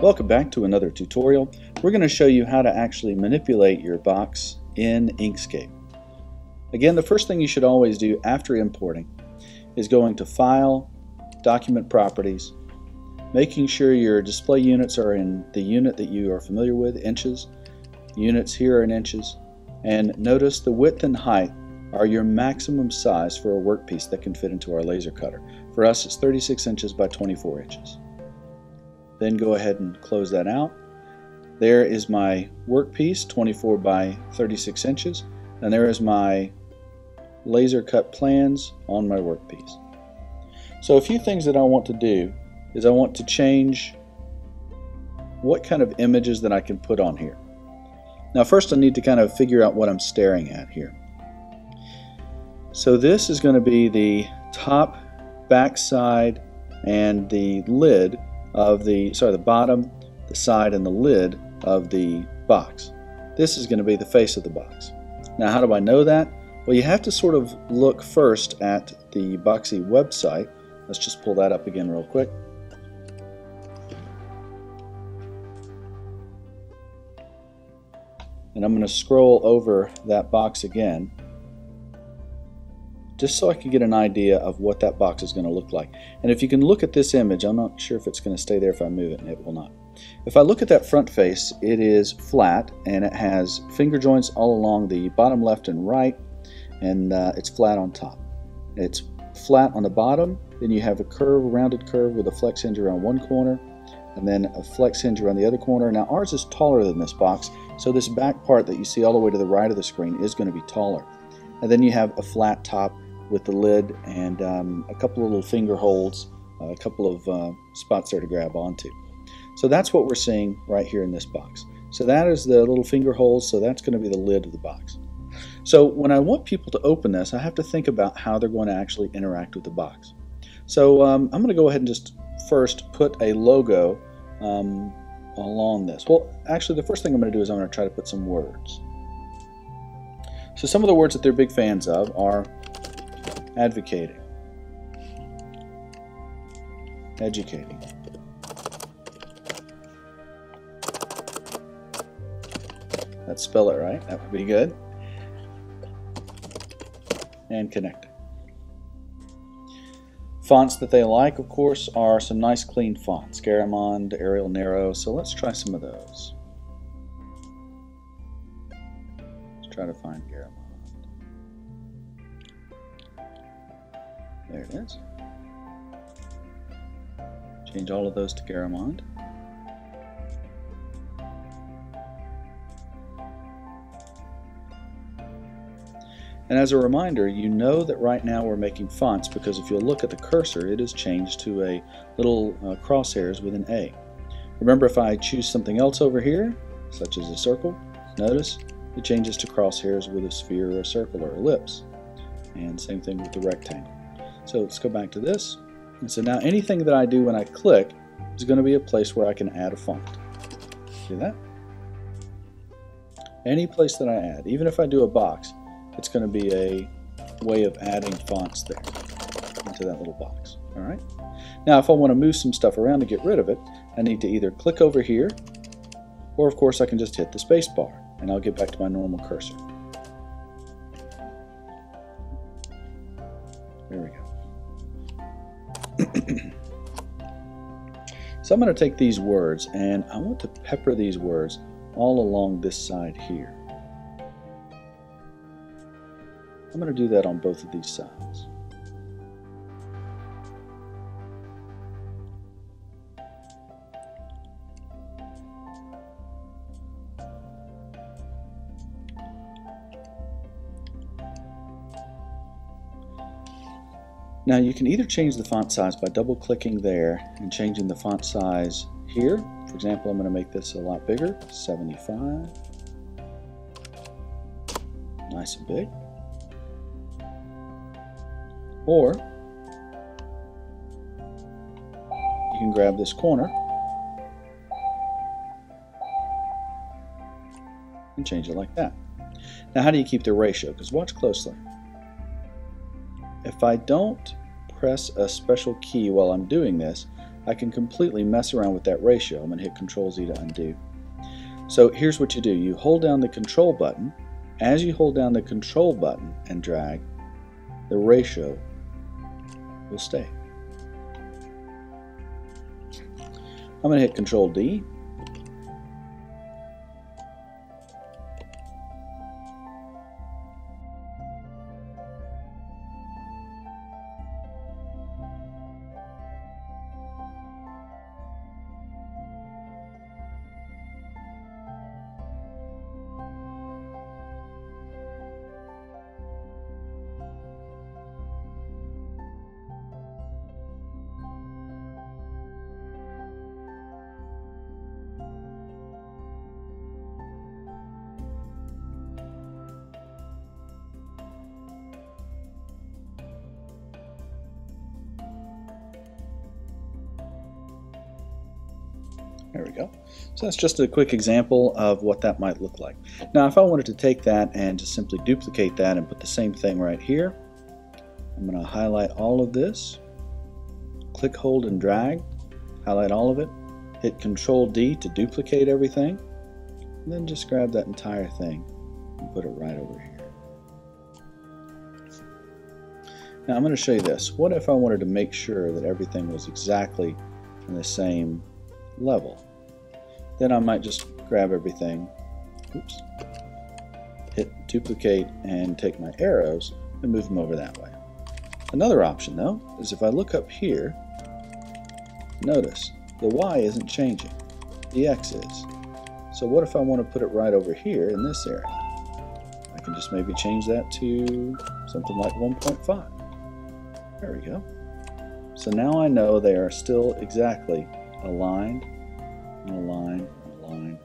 Welcome back to another tutorial. We're going to show you how to actually manipulate your box in Inkscape. Again, the first thing you should always do after importing is going to File, Document Properties, making sure your display units are in the unit that you are familiar with, inches. Units here are in inches. And notice the width and height are your maximum size for a workpiece that can fit into our laser cutter. For us, it's 36 inches by 24 inches. Then go ahead and close that out. There is my workpiece, 24 by 36 inches, and there is my laser cut plans on my workpiece. So a few things that I want to do is I want to change what kind of images that I can put on here. Now first I need to kind of figure out what I'm staring at here. So this is going to be the top, back side, and the lid of the, sorry, the bottom, the side, and the lid of the box. This is going to be the face of the box. Now how do I know that? Well, you have to sort of look first at the Boxy website. Let's just pull that up again real quick. And I'm going to scroll over that box again just so I can get an idea of what that box is going to look like. And if you can look at this image, I'm not sure if it's going to stay there if I move it, and it will not. If I look at that front face, it is flat and it has finger joints all along the bottom left and right, and uh, it's flat on top. It's flat on the bottom, then you have a curve, a rounded curve with a flex hinge around one corner, and then a flex hinge around the other corner. Now ours is taller than this box, so this back part that you see all the way to the right of the screen is going to be taller. And then you have a flat top with the lid and um, a couple of little finger holes, a couple of uh, spots there to grab onto. So that's what we're seeing right here in this box. So that is the little finger holes, so that's going to be the lid of the box. So when I want people to open this, I have to think about how they're going to actually interact with the box. So um, I'm going to go ahead and just first put a logo um, along this. Well, actually the first thing I'm going to do is I'm going to try to put some words. So some of the words that they're big fans of are advocating, educating, Let's spell it right. That would be good. And connecting. Fonts that they like, of course, are some nice clean fonts. Garamond, Arial Narrow. So let's try some of those. Let's try to find Garamond. There it is. Change all of those to Garamond. And as a reminder, you know that right now we're making fonts because if you'll look at the cursor, it is changed to a little uh, crosshairs with an A. Remember if I choose something else over here, such as a circle, notice it changes to crosshairs with a sphere or a circle or ellipse. And same thing with the rectangle. So let's go back to this. And so now anything that I do when I click is going to be a place where I can add a font. See that? Any place that I add, even if I do a box, it's going to be a way of adding fonts there into that little box. All right. Now, if I want to move some stuff around to get rid of it, I need to either click over here, or of course I can just hit the space bar, and I'll get back to my normal cursor. There we go. so I'm going to take these words, and I want to pepper these words all along this side here. I'm going to do that on both of these sides. Now you can either change the font size by double clicking there and changing the font size here. For example, I'm going to make this a lot bigger, 75. Nice and big. Or you can grab this corner and change it like that. Now how do you keep the ratio? Because watch closely. If I don't press a special key while I'm doing this, I can completely mess around with that ratio. I'm going to hit Control Z to undo. So here's what you do. You hold down the control button. As you hold down the control button and drag, the ratio will stay. I'm going to hit Control D There we go. So that's just a quick example of what that might look like. Now if I wanted to take that and just simply duplicate that and put the same thing right here, I'm going to highlight all of this, click, hold, and drag, highlight all of it, hit Control D to duplicate everything, and then just grab that entire thing and put it right over here. Now I'm going to show you this. What if I wanted to make sure that everything was exactly in the same level. Then I might just grab everything, oops, hit duplicate and take my arrows and move them over that way. Another option though is if I look up here, notice the Y isn't changing, the X is. So what if I want to put it right over here in this area? I can just maybe change that to something like 1.5. There we go. So now I know they are still exactly aligned, and aligned, aligned,